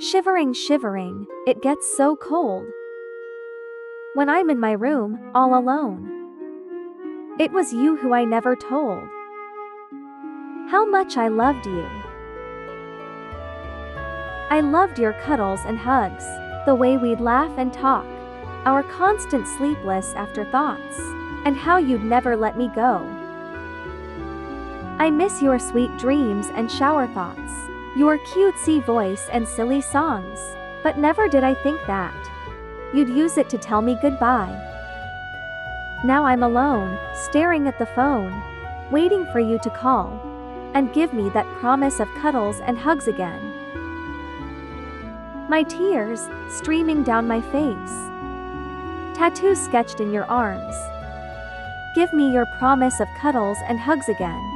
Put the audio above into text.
Shivering, shivering, it gets so cold. When I'm in my room, all alone. It was you who I never told. How much I loved you. I loved your cuddles and hugs, the way we'd laugh and talk, our constant sleepless afterthoughts, and how you'd never let me go. I miss your sweet dreams and shower thoughts, your cutesy voice and silly songs, but never did I think that you'd use it to tell me goodbye. Now I'm alone, staring at the phone, waiting for you to call and give me that promise of cuddles and hugs again. My tears streaming down my face. Tattoos sketched in your arms. Give me your promise of cuddles and hugs again.